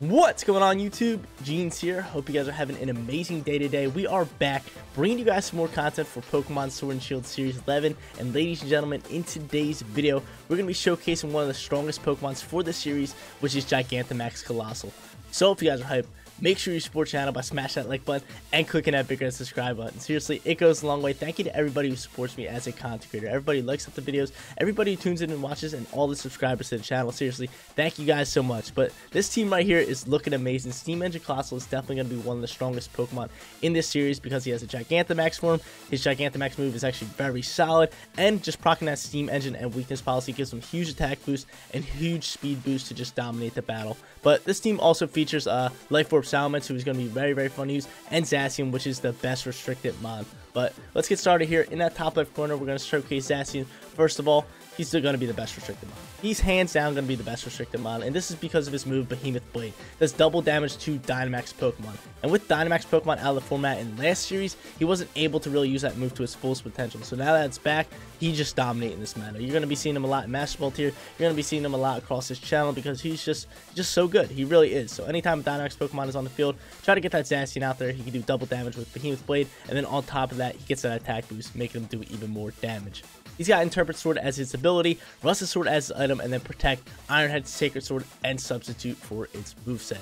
What's going on YouTube? Jeans here. Hope you guys are having an amazing day today. We are back bringing you guys some more content for Pokemon Sword and Shield Series 11. And ladies and gentlemen, in today's video, we're going to be showcasing one of the strongest Pokemons for the series, which is Gigantamax Coalossal. So if you guys are hyped, Make sure you support the channel by smashing that like button and clicking that big red subscribe button. Seriously, it goes a long way. Thank you to everybody who supports me as a content creator. Everybody likes up the videos, everybody who tunes in and watches, and all the subscribers to the channel. Seriously, thank you guys so much. But this team right here is looking amazing. Steam Engine Coalossal is definitely going to be one of the strongest Pokemon in this series because he has a Gigantamax form. His Gigantamax move is actually very solid, and just proccing that Steam Engine and Weakness Policy gives him huge attack boost and huge speed boost to just dominate the battle. But this team also features uh, Life Orb Salamence, who is going to be very, very fun to use, and Zacian, which is the best restricted mod. But let's get started here. In that top left corner, we're going to showcase Zacian. First of all, he's still going to be the best restricted mod. He's hands down going to be the best restricted mod, and this is because of his move, Behemoth Blade. Does double damage to Dynamax Pokemon. And with Dynamax Pokemon out of the format in last series, he wasn't able to really use that move to its fullest potential. So now that it's back, he just dominating this meta. You're going to be seeing him a lot in Master Ball tier. You're going to be seeing him a lot across his channel because he's just just so good. He really is. So anytime Dynamax Pokemon is on the field, try to get that Zacian out there. He can do double damage with Behemoth Blade, and then on top of that, he gets that attack boost, making him do even more damage. He's got Intrepid Sword as his ability, Rusted Sword as his item, and then Protect, Ironhead, Sacred Sword, and Substitute for its moveset.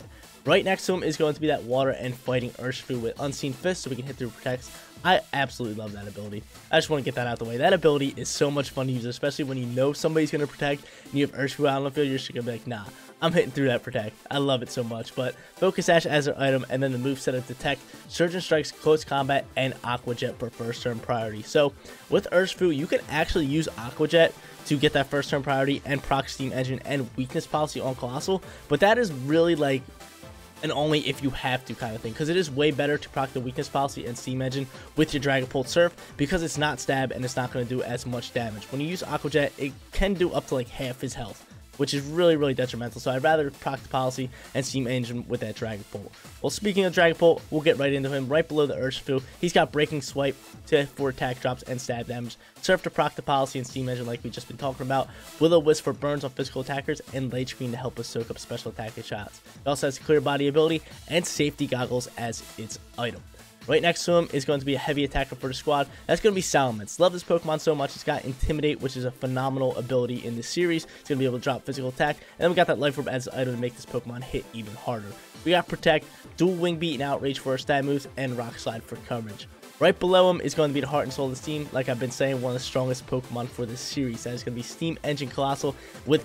Right next to him is going to be that Water and Fighting Urshifu with Unseen Fist so we can hit through Protects. I absolutely love that ability. I just want to get that out the way. That ability is so much fun to use, especially when you know somebody's going to Protect and you have Urshifu out on the field, you're just going to be like, nah, I'm hitting through that Protect. I love it so much. But Focus Sash as an item, and then the move set of Detect, Surging Strikes, Close Combat, and Aqua Jet for first turn priority. So with Urshifu, you can actually use Aqua Jet to get that first turn priority and proc Steam Engine and Weakness Policy on Coalossal. But that is really like and only if you have to kind of thing because it is way better to proc the weakness policy and steam engine with your dragapult surf because it's not stab and it's not going to do as much damage when you use aqua jet it can do up to like half his health which is really, really detrimental. So I'd rather proc the policy and Steam Engine with that Dragon Dragapult. Well, speaking of Dragon Dragapult, we'll get right into him. Right below the Urshifu, he's got Breaking Swipe to, for attack drops and stab damage. Surf to proc the policy and Steam Engine like we just been talking about. Will-O-Wisp for burns on physical attackers and Light Screen to help us soak up special attacking shots. It also has Clear Body ability and Safety Goggles as its item. Right next to him is going to be a heavy attacker for the squad. That's going to be Salamence. Love this Pokemon so much. It's got Intimidate, which is a phenomenal ability in this series. It's going to be able to drop physical attack. And then we got that Life Orb as an item to make this Pokemon hit even harder. We got Protect, Dual Wing Beat and Outrage for our stab moves, and Rock Slide for coverage. Right below him is going to be the heart and soul of the team. Like I've been saying, one of the strongest Pokemon for this series. That is going to be Steam Engine Coalossal with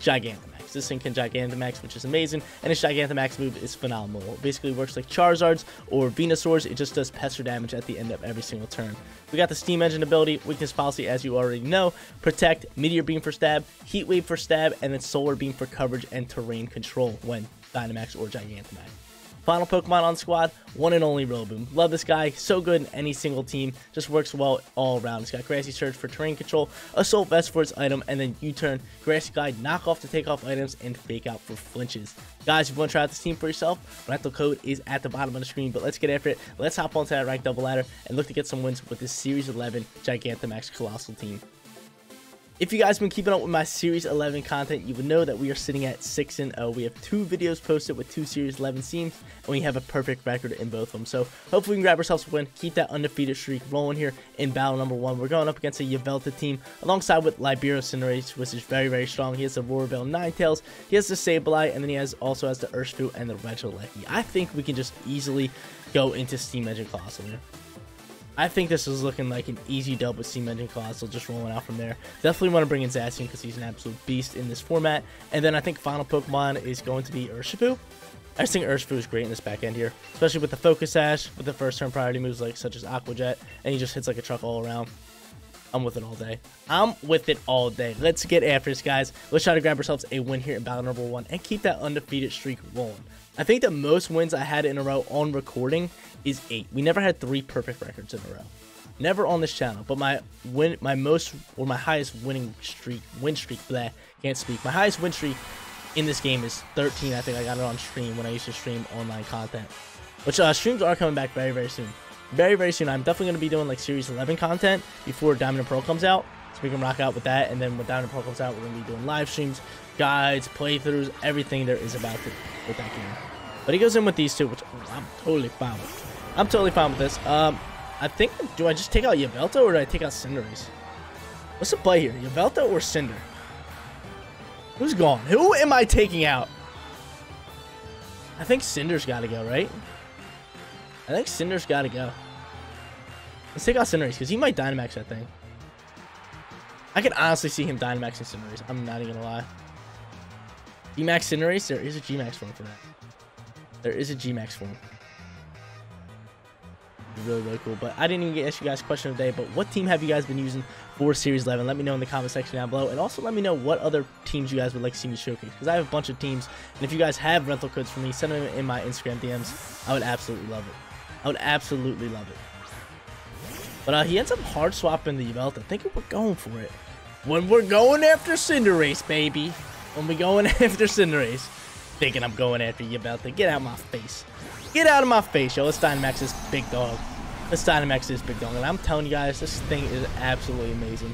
This thing can Gigantamax, which is amazing, and its Gigantamax move is phenomenal. It basically works like Charizard's or Venusaur's. It just does pester damage at the end of every single turn. We got the Steam Engine ability, Weakness Policy, as you already know, Protect, Meteor Beam for stab, Heat Wave for stab, and then Solar Beam for coverage and terrain control when Dynamax or Gigantamax. Final Pokemon on squad, one and only Rillaboom. Love this guy, so good in any single team, just works well all around. He's got Grassy Surge for terrain control, Assault Vest for its item, and then U-turn, Grassy Glide, knock off to take off items, and Fake Out for flinches. Guys, if you want to try out this team for yourself, rental code is at the bottom of the screen, but let's get after it. Let's hop onto that ranked double ladder and look to get some wins with this Series 11 Gigantamax Coalossal team. If you guys have been keeping up with my Series 11 content, you would know that we are sitting at 6 and 0. We have two videos posted with two Series 11 teams, and we have a perfect record in both of them. So hopefully we can grab ourselves a win, keep that undefeated streak rolling here in battle number one. We're going up against a Yveltal team alongside with Libero Cinderace, which is very, very strong. He has the Roarbell Ninetales, he has the Sableye, and then he has also has the Urshifu and the Regieleki. I think we can just easily go into Steam Engine Coalossal here. I think this is looking like an easy dub with Steam Engine Coalossal just rolling out from there. Definitely want to bring in Zacian because he's an absolute beast in this format. And then I think final Pokemon is going to be Urshifu. I just think Urshifu is great in this back end here, especially with the Focus Sash, with the first turn priority moves like such as Aqua Jet, and he just hits like a truck all around. I'm with it all day. I'm with it all day. Let's get after this, guys. Let's try to grab ourselves a win here in battle number one and keep that undefeated streak rolling. I think the most wins I had in a row on recording is eight. We never had three perfect records in a row. Never on this channel, but my win, my most or my highest winning streak, win streak, blah, can't speak. My highest win streak in this game is 13. I think I got it on stream when I used to stream online content. Which uh, streams are coming back very, very soon. Very, very soon. I'm definitely going to be doing like Series 11 content before Diamond and Pearl comes out. So we can rock out with that. And then when Diamond and Pearl comes out, we're going to be doing live streams, guides, playthroughs, everything there is about it with that game. But he goes in with these two, which I'm totally fine with. I'm totally fine with this. Um, I think, do I just take out Yveltal or do I take out Cinderace? What's the play here, Yveltal or Cinder? Who's gone? Who am I taking out? I think Cinder's got to go, right? I think Cinder's got to go. Let's take out Cinderace because he might Dynamax that thing. I can honestly see him Dynamaxing Cinderace. I'm not even gonna lie. G-Max Cinderace? There is a G-Max form for that. There is a G-Max form. Really, really cool. But I didn't even get ask you guys a question of the day, but what team have you guys been using for Series 11? Let me know in the comment section down below. And also let me know what other teams you guys would like to see me showcase. Because I have a bunch of teams. And if you guys have rental codes for me, send them in my Instagram DMs. I would absolutely love it. I would absolutely love it. But uh, he ends up hard swapping the Yveltal. I think we're going for it. When we're going after Cinderace, baby. When we're going after Cinderace. Thinking I'm going after you, Yveltal. Get out of my face. Get out of my face, yo. Let's Dynamax this big dog. Let's Dynamax is big dog. And I'm telling you guys, this thing is absolutely amazing.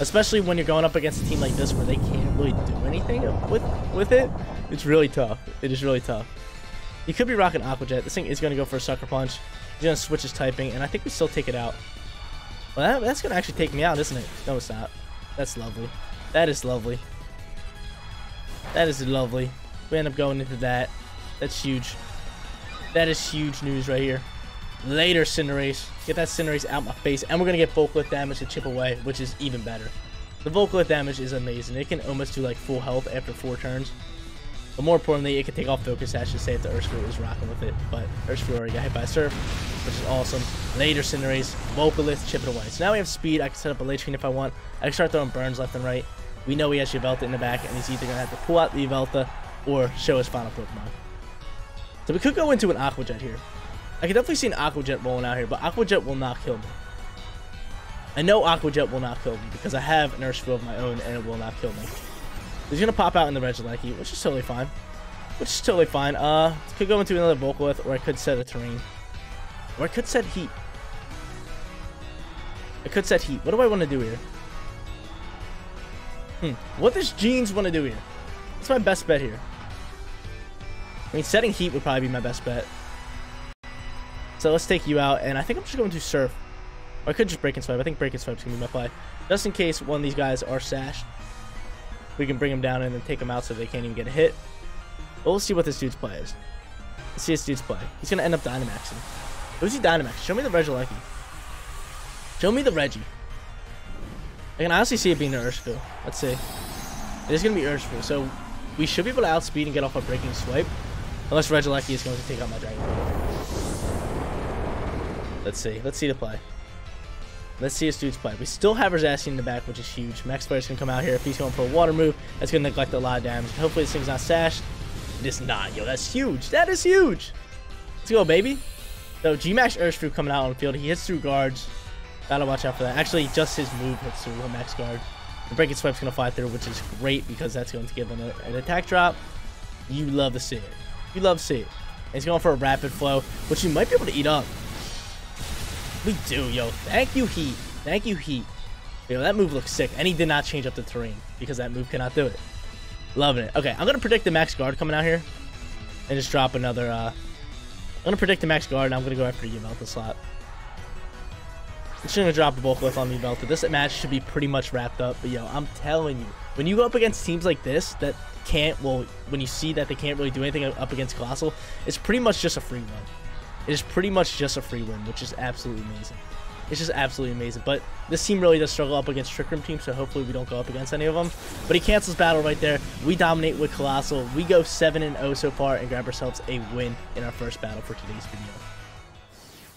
Especially when you're going up against a team like this where they can't really do anything with, with it. It's really tough. It is really tough. He could be rocking Aqua Jet. This thing is going to go for a Sucker Punch. He's going to switch his typing, and I think we still take it out. Well, that, that's going to actually take me out, isn't it? No, it's not. That's lovely. That is lovely. That is lovely. We end up going into that. That's huge. That is huge news right here. Later, Cinderace. Get that Cinderace out my face. And we're going to get Volcalith damage to chip away, which is even better. The Volcalith damage is amazing. It can almost do like full health after four turns. But more importantly, it can take off Focus Sash to say if the Urshifu is rocking with it. But Urshifu already got hit by a Surf, which is awesome. Later Cinderace, Volcalith, chip it away. So now we have speed. I can set up a late screen if I want. I can start throwing burns left and right. We know he has Yveltal in the back, and he's either going to have to pull out the Yveltal or show his final Pokemon. So we could go into an Aqua Jet here. I can definitely see an Aqua Jet rolling out here, but Aqua Jet will not kill me. I know Aqua Jet will not kill me because I have an Urshifu of my own and it will not kill me. He's gonna pop out in the Regieleki, which is totally fine. Which is totally fine. Uh, could go into another Volcalith, or I could set a Terrain. Or I could set Heat. I could set Heat. What do I want to do here? Hmm. What does Jeans want to do here? What's my best bet here? I mean, setting Heat would probably be my best bet. So let's take you out, and I think I'm just going to Surf. I could just Breaking Swipe. I think Breaking Swipe is going to be my play. Just in case one of these guys are sashed. We can bring them down and then take them out so they can't even get a hit. But we'll see what this dude's play is. Let's see this dude's play. He's going to end up Dynamaxing. Who's he Dynamax? Show me the Regieleki. Show me the Reggie. I can honestly see it being the Urshifu. Let's see. It is going to be Urshifu. So we should be able to outspeed and get off a breaking swipe. Unless Regieleki is going to take out my Dragon Let's see. Let's see the play. Let's see his dude's play. We still have Zacian in the back, which is huge. Max Player's going to come out here. If he's going for a water move, that's going to neglect a lot of damage. Hopefully this thing's not sashed. It is not. Yo, that's huge. That is huge. Let's go, baby. So G-Max Urshifu coming out on the field. He hits through guards. Gotta watch out for that. Actually, just his move hits through a max guard. The Breaking Swipe's going to fly through, which is great because that's going to give him an attack drop. You love to see it. You love to see it. And he's going for a rapid flow, which you might be able to eat up. We do, yo. Thank you, Heat. Thank you, Heat. Yo, that move looks sick. And he did not change up the terrain because that move cannot do it. Loving it. Okay, I'm going to predict the max guard coming out here. And just drop another, uh... I'm going to predict the max guard, and I'm going to go after Yveltal slot. I'm just going to drop a Volcalith on Yveltal. This match should be pretty much wrapped up. But, yo, I'm telling you. When you go up against teams like this that can't, well, when you see that they can't really do anything up against Coalossal, it's pretty much just a free win. It is pretty much just a free win, which is absolutely amazing. It's just absolutely amazing. But this team really does struggle up against Trick Room teams, so hopefully we don't go up against any of them. But he cancels battle right there. We dominate with Coalossal. We go 7-0 so far and grab ourselves a win in our first battle for today's video.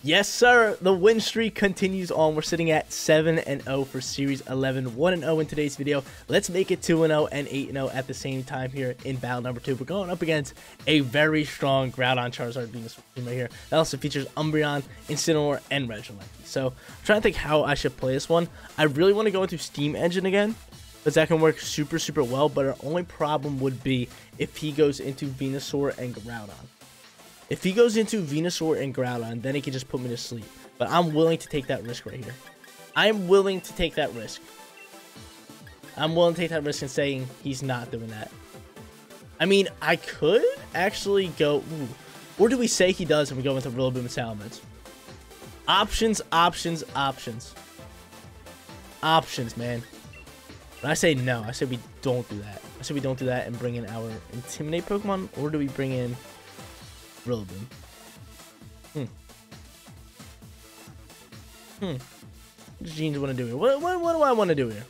Yes, sir. The win streak continues on. We're sitting at 7 and 0 for Series 11, 1 and 0 in today's video. Let's make it 2 and 0 and 8 and 0 at the same time here in battle number 2. We're going up against a very strong Groudon Charizard Venus team right here. That also features Umbreon, Incineroar, and Regieleki. So, I'm trying to think how I should play this one. I really want to go into Steam Engine again because that can work super, super well. But our only problem would be if he goes into Venusaur and Groudon. If he goes into Venusaur and Groudon, then he can just put me to sleep. But I'm willing to take that risk right here. I'm willing to take that risk. I'm willing to take that risk and saying he's not doing that. I mean, I could actually go... Ooh, Or do we say he does and we go into Rillaboom and Salamence? Options, options, options. Options, man. When I say no, I say we don't do that. I say we don't do that and bring in our Intimidate Pokemon, or do we bring in Rillaboom? Hmm. Hmm. What does Jeans want to do here? What, what, what do I want to do here?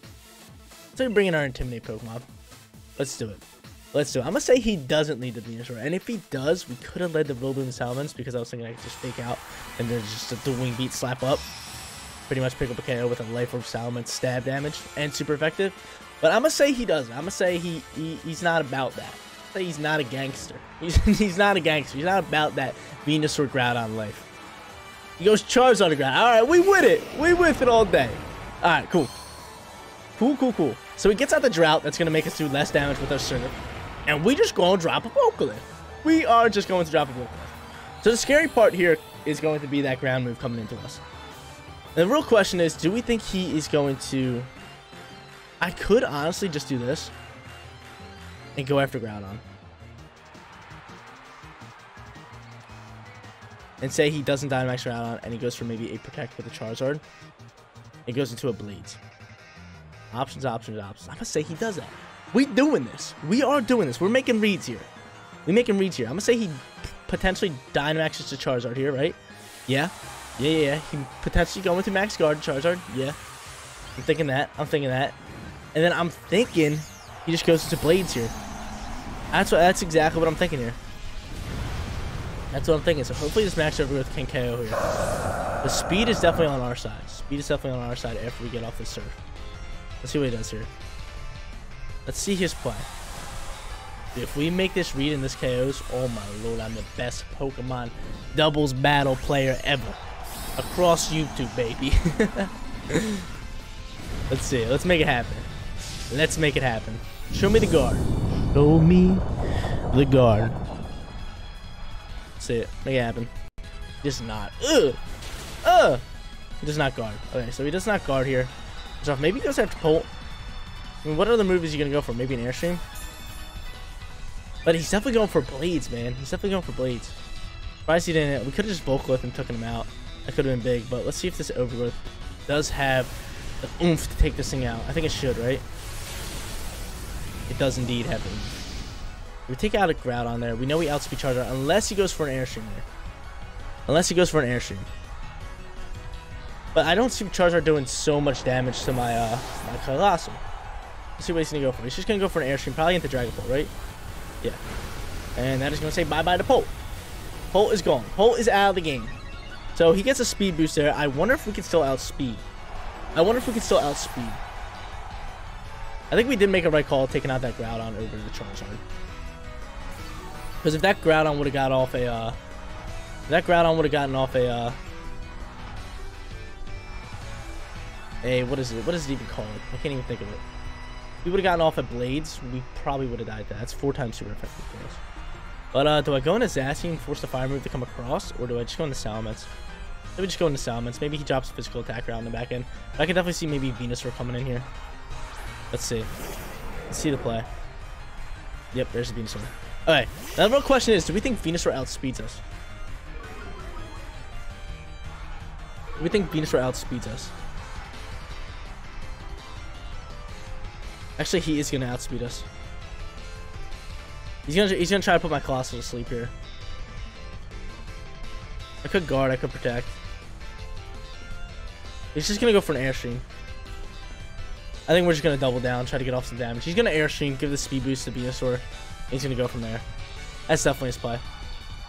So we bring in our Intimidate Pokemon. Let's do it. Let's do it. I'm going to say he doesn't lead the Venusaur. And if he does, we could have led the Rillaboom Salamence because I was thinking I could just fake out and then just the Wing Beat slap up. Pretty much pick up a KO with a Life Orb Salamence stab damage and super effective. But I'm going to say he doesn't. I'm going to say he, he he's not about that. Say he's not a gangster. He's, he's not a gangster. He's not about that Venusaur Groudon life. He goes Charizard ground. All right, we with it. We with it all day. All right, cool. Cool, cool, cool. So he gets out the drought. That's going to make us do less damage with our Surf. And we just go and drop a Volcalith. We are just going to drop a Volcalith. So the scary part here is going to be that ground move coming into us. And the real question is, do we think he is going to... I could honestly just do this and go after Groudon. And say he doesn't Dynamax Groudon and he goes for maybe a Protect with a Charizard. It goes into a Blades. Options, options, options. I'm going to say he does that. We doing this. We are doing this. We're making reads here. We making reads here. I'm gonna say he potentially Dynamaxes to Charizard here, right? Yeah. Yeah, yeah, yeah. He potentially going to Max Guard Charizard. Yeah. I'm thinking that. I'm thinking that. And then I'm thinking he just goes to Blades here. That's what. That's exactly what I'm thinking here. That's what I'm thinking. So hopefully this match over with can KO here. The speed is definitely on our side. Speed is definitely on our side after we get off the surf. Let's see what he does here. Let's see his play. If we make this read in this KOs, oh my lord, I'm the best Pokemon doubles battle player ever. Across YouTube, baby. Let's see. Let's make it happen. Let's make it happen. Show me the guard. Show me the guard. See it. Make it happen. Just not. Ugh. Ugh. He does not guard. Okay, so he does not guard here. So maybe he does have to pull. I mean, what other move is he gonna go for? Maybe an airstream? But he's definitely going for blades, man. He's definitely going for blades. Surprised he didn't. We could have just bulk with him, taken him out. That could have been big. But let's see if this overgrowth does have the oomph to take this thing out. I think it should, right? It does indeed have oomph. We take out a Groudon there. We know we outspeed Charizard unless he goes for an airstream there. Unless he goes for an airstream. But I don't see Charizard doing so much damage to my uh my Coalossal. Let's see what he's gonna go for. He's just gonna go for an airstream, probably into Dragon Pult, right? Yeah. And that is gonna say bye bye to Pult. Pult is gone. Pult is out of the game. So he gets a speed boost there. I wonder if we can still outspeed. I wonder if we can still outspeed. I think we did make a right call taking out that Groudon over the Charizard. Because if that Groudon would have got off a, uh, that Groudon would have gotten off a, uh, a, what is it? What is it even called? I can't even think of it. If we would have gotten off at Blades, we probably would have died there. That's four times super effective for us. But uh, do I go into Zacian and force the fire move to come across, or do I just go into Salamence? Maybe just go into Salamence. Maybe he drops a physical attack around the back end. But I can definitely see maybe Venusaur coming in here. Let's see. Let's see the play. Yep, there's the Venusaur. Now the real question is, do we think Venusaur outspeeds us? Do we think Venusaur outspeeds us? Actually, he is gonna outspeed us. He's gonna he's gonna try to put my Coalossal to sleep here. I could guard, I could protect. He's just gonna go for an airstream. I think we're just gonna double down, try to get off some damage. He's gonna airstream, give the speed boost to Venusaur. He's gonna go from there. That's definitely his play.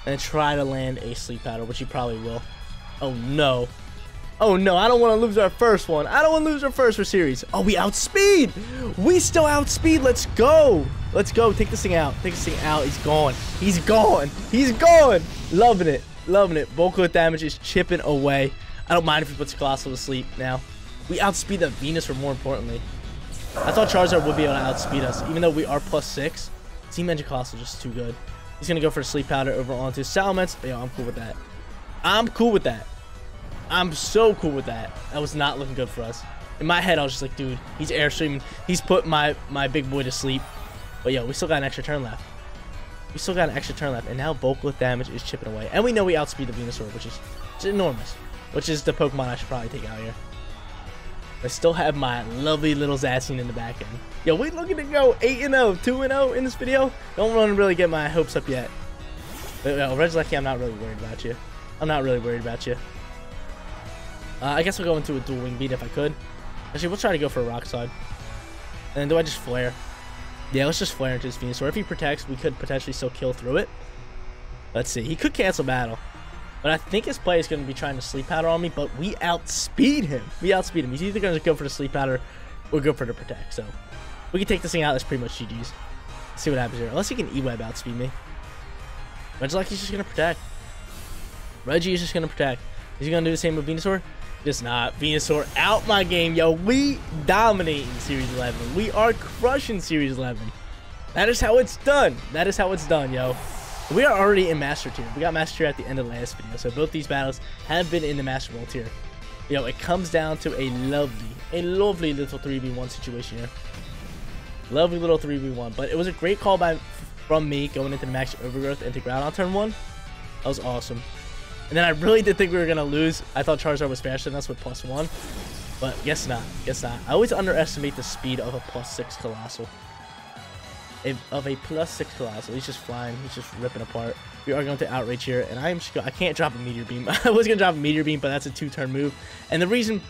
And try to land a sleep powder, which he probably will. Oh no. Oh no, I don't want to lose our first one. I don't want to lose our first for series. Oh, we outspeed. We still outspeed. Let's go. Let's go. Take this thing out. Take this thing out. He's gone. He's gone. He's gone. Loving it. Loving it. Vocal damage is chipping away. I don't mind if he puts Coalossal to sleep now. We outspeed the Venus, more importantly. I thought Charizard would be able to outspeed us, even though we are plus six. Team Engine Coalossal just too good. He's going to go for sleep powder over onto Salamence. But, yo, I'm cool with that. I'm cool with that. I'm so cool with that. That was not looking good for us. In my head, I was just like, dude, he's airstreaming. He's put my, my big boy to sleep. But yo, we still got an extra turn left. We still got an extra turn left, and now Volcalith damage is chipping away. And we know we outspeed the Venusaur, which is enormous. Which is the Pokemon I should probably take out here. I still have my lovely little Zacian in the back end. Yo, we looking to go 8-0, 2-0 in this video. Don't want to really get my hopes up yet. But, yo, Regieleki, I'm not really worried about you. I'm not really worried about you. Uh, I guess we'll go into a dual wing beat if I could. Actually, we'll try to go for a rock slide. And then do I just flare? Yeah, let's just flare into his Venusaur. If he protects, we could potentially still kill through it. Let's see. He could cancel battle. But I think his play is going to be trying to sleep powder on me, but we outspeed him. We outspeed him. He's either going to go for the sleep powder or go for the protect. So we can take this thing out. That's pretty much GG's. see what happens here. Unless he can E-Web outspeed me. He's just going to protect. Reggie is just going to protect. Is he going to do the same with Venusaur? Just not. Venusaur out my game, yo. We dominate in Series 11. We are crushing Series 11. That is how it's done. That is how it's done, yo. We are already in Master Tier. We got Master Tier at the end of the last video, so both these battles have been in the Master World Tier. You know, it comes down to a lovely, a lovely little 3v1 situation here. Lovely little 3v1, but it was a great call by from me going into Max Overgrowth into Ground on turn 1. That was awesome. And then I really did think we were going to lose. I thought Charizard was faster than us with plus 1, but guess not. Guess not. I always underestimate the speed of a plus 6 Coalossal a, of a plus six Coalossal. He's just flying. He's just ripping apart. We are going to outrage here, and I am I can't drop a Meteor Beam. I was going to drop a Meteor Beam, but that's a two-turn move. And the reason,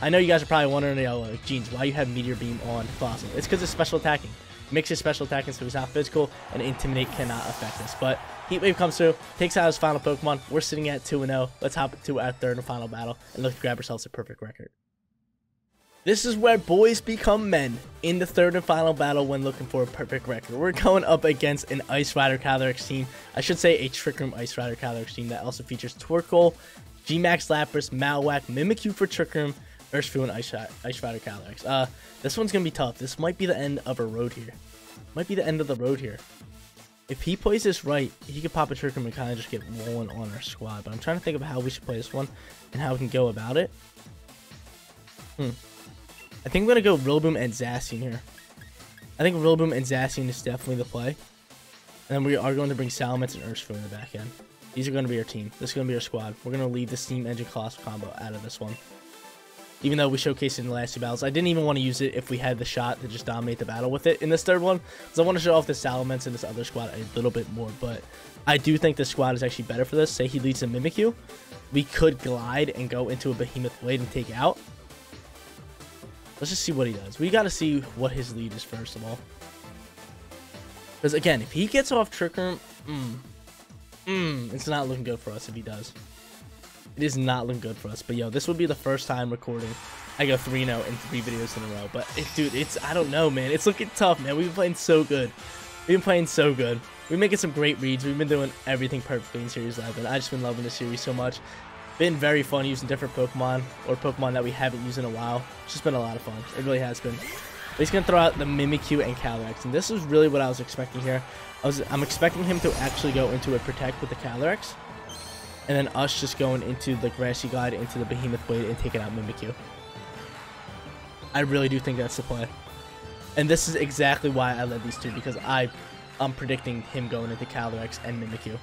I know you guys are probably wondering, you know, like, Jeans, why you have Meteor Beam on Fossil? It's because it's special attacking. Makes his special attacking so he's not physical, and Intimidate cannot affect us. But Heat Wave comes through, takes out his final Pokemon. We're sitting at 2-0. Let's hop to our third and final battle, and to grab ourselves a perfect record. This is where boys become men in the third and final battle when looking for a perfect record. We're going up against an Ice Rider Calyrex team. I should say a Trick Room Ice Rider Calyrex team that also features Torkoal, Gmax Lapras, Marowak, Mimikyu for Trick Room, Urshifu, and Ice, Ice Rider Calyrex. Uh, this one's going to be tough. This might be the end of a road here. Might be the end of the road here. If he plays this right, he could pop a Trick Room and kind of just get rolling on our squad. But I'm trying to think of how we should play this one and how we can go about it. Hmm. I think I'm going to go Rillaboom and Zacian here. I think Rillaboom and Zacian is definitely the play. And then we are going to bring Salamence and Urshifu in the back end. These are going to be our team. This is going to be our squad. We're going to leave the Steam Engine Coalossal combo out of this one. Even though we showcased it in the last two battles, I didn't even want to use it if we had the shot to just dominate the battle with it in this third one. Because I want to show off the Salamence and this other squad a little bit more. But I do think this squad is actually better for this. Say he leads a Mimikyu. We could glide and go into a Behemoth Blade and take out. Let's just see what he does. We got to see what his lead is first of all. Because again, if he gets off Trick Room, mm, mm, it's not looking good for us if he does. It is not looking good for us. But yo, this would be the first time recording. I go 3-0 in three videos in a row. But it, dude, it's, I don't know, man. It's looking tough, man. We've been playing so good. We've been playing so good. We're making some great reads. We've been doing everything perfectly in Series 11. I've just been loving the series so much been very fun using different Pokemon or Pokemon that we haven't used in a while. It's just been a lot of fun. It really has been. But he's going to throw out the Mimikyu and Calyrex. And this is really what I was expecting here. I was, I'm expecting him to actually go into a Protect with the Calyrex. And then us just going into the Grassy Glide, into the Behemoth Blade, and taking out Mimikyu. I really do think that's the play. And this is exactly why I led these two, because I, I'm predicting him going into Calyrex and Mimikyu.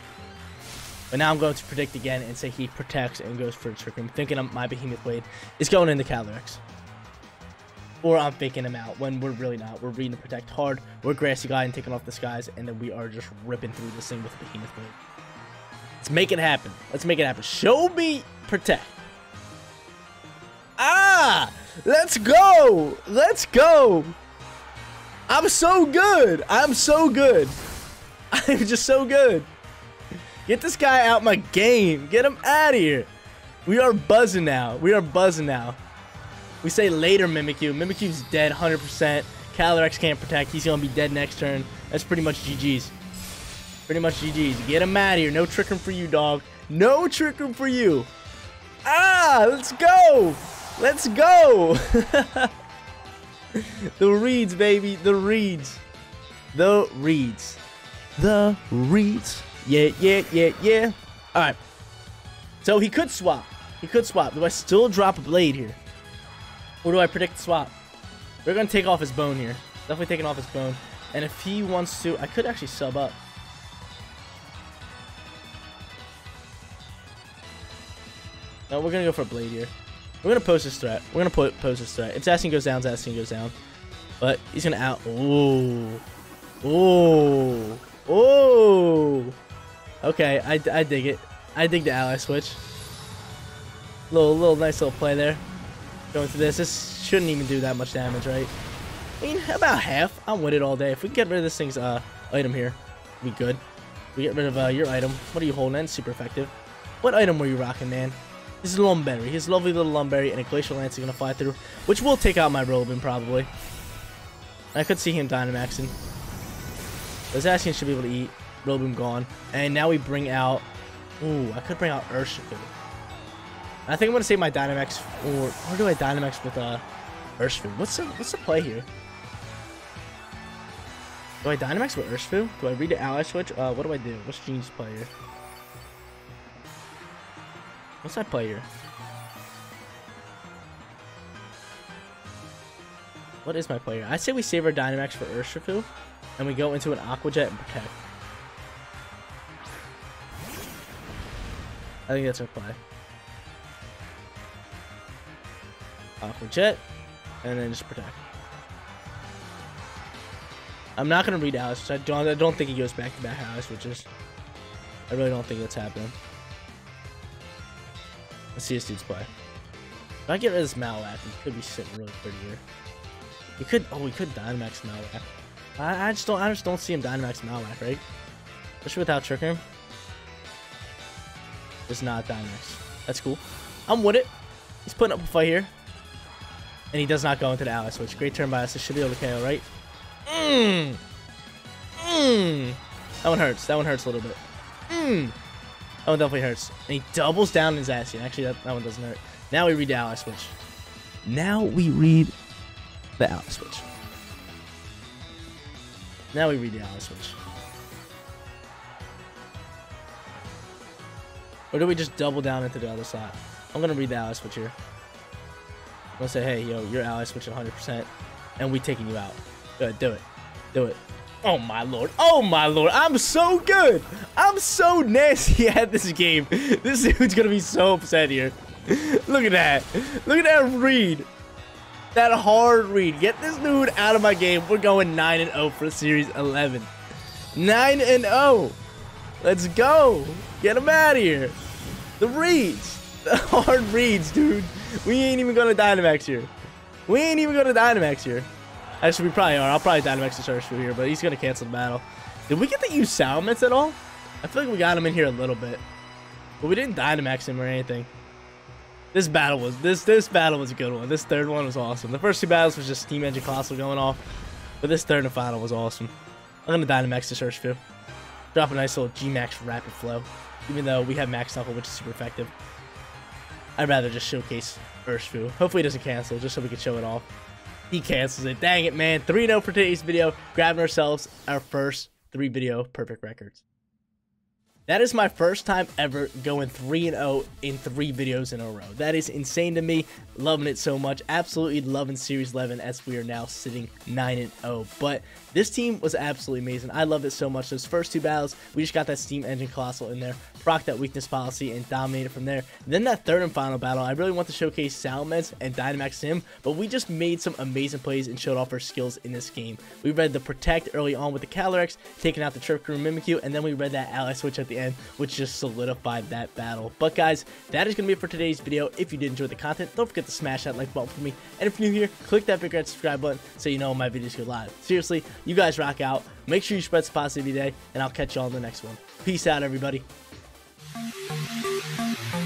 But now I'm going to predict again and say he protects and goes for a Trick Room, thinking my Behemoth Blade is going into Calyrex. Or I'm faking him out when we're really not. We're reading the Protect hard. We're Grassy Guy and taking off the skies, and then we are just ripping through this thing with the Behemoth Blade. Let's make it happen. Let's make it happen. Show me Protect. Ah! Let's go! Let's go! I'm so good! I'm so good! I'm just so good! Get this guy out my game. Get him out of here. We are buzzing now. We are buzzing now. We say later Mimikyu. Mimikyu's dead 100%. Calyrex can't protect. He's going to be dead next turn. That's pretty much GG's. Pretty much GG's. Get him out of here. No tricking for you, dog. No tricking for you. Ah, let's go. Let's go. the reads, baby. The reads. The reads. The reads. Yeah, yeah, yeah, yeah. All right. So he could swap. He could swap. Do I still drop a blade here? Or do I predict swap? We're going to take off his bone here. Definitely taking off his bone. And if he wants to, I could actually sub up. No, we're going to go for a blade here. We're going to post this threat. We're going to post this threat. If Zacian goes down, Zacian goes down. But he's going to out. Ooh. Ooh. Ooh. Okay, I, I dig it. I dig the ally switch. Little little nice little play there. Going through this. This shouldn't even do that much damage, right? I mean, about half. I'm with it all day. If we can get rid of this thing's uh item here, we good. We get rid of uh, your item. What are you holding? That's super effective. What item were you rocking, man? His Lum Berry. His lovely little Lum Berry and a Glacial Lance is going to fly through, which will take out my Rillaboom probably. I could see him Dynamaxing. This Zacian should be able to eat. Rillaboom gone. And now we bring out... Ooh, I could bring out Urshifu. I think I'm going to save my Dynamax, or, or do I Dynamax with uh, Urshifu? What's the, what's the play here? Do I Dynamax with Urshifu? Do I read the ally switch? Uh, what do I do? What's Gene's play here? What's that play here? What is my player? I say we save our Dynamax for Urshifu, and we go into an Aqua Jet and Protect. I think that's our play. Aqua Jet, and then just Protect. I'm not gonna read Alice. I don't. I don't think he goes back to back Alice which is. I really don't think that's happening. Let's see this dude's play. If I get rid of this Malak, he could be sitting really pretty here. We could. Oh, we could Dynamax Malak. I, I just don't. I just don't see him Dynamax Malak, right? Especially without Trick Room. It's not Dynamax. That's cool. I'm with it. He's putting up a fight here. And he does not go into the ally switch. Great turn by us. This should be able to KO, right? Mmm. Mmm. That one hurts. That one hurts a little bit. Mmm. That one definitely hurts. And he doubles down his ass. Actually, that, that one doesn't hurt. Now we read the ally switch. Now we read the ally switch. Now we read the ally switch. Or do we just double down into the other side? I'm gonna read the ally switch here. I'm gonna say, hey, yo, your ally switch 100%, and we taking you out. Good, do it. Do it. Oh my lord. Oh my lord. I'm so good. I'm so nasty at this game. This dude's gonna be so upset here. Look at that. Look at that read. That hard read. Get this dude out of my game. We're going 9 and 0 for Series 11. 9 and 0. Let's go. Get him out of here. The reads. The hard reads, dude. We ain't even going to Dynamax here. We ain't even going to Dynamax here. Actually, we probably are. I'll probably Dynamax the Urshifu here, but he's going to cancel the battle. Did we get to use Salamence at all? I feel like we got him in here a little bit. But we didn't Dynamax him or anything. This battle was this this battle was a good one. This third one was awesome. The first two battles was just Steam Engine Coalossal going off. But this third and final was awesome. I'm gonna Dynamax this Urshifu. Drop a nice little G-Max Rapid Flow. Even though we have Max Knuckle, which is super effective. I'd rather just showcase Urshifu. Hopefully it doesn't cancel, just so we can show it off. He cancels it. Dang it, man. 3-0 for today's video. Grabbing ourselves our first three video perfect records. That is my first time ever going 3-0 in three videos in a row. That is insane to me. Loving it so much. Absolutely loving Series 11 as we are now sitting 9-0. But this team was absolutely amazing. I loved it so much. Those first two battles, we just got that Steam Engine Coalossal in there, proc that weakness policy, and dominated from there. Then that third and final battle, I really want to showcase Salamence and Dynamax him, but we just made some amazing plays and showed off our skills in this game. We read the Protect early on with the Calyrex, taking out the Trick Room Mimikyu, and then we read that Ally Switch at the end, which just solidified that battle. But guys, that is going to be it for today's video. If you did enjoy the content, don't forget to smash that like button for me. And if you're new here, click that big red subscribe button so you know my videos go live. Seriously, you guys rock out. Make sure you spread some positivity today, and I'll catch you all in the next one. Peace out, everybody. Thank you.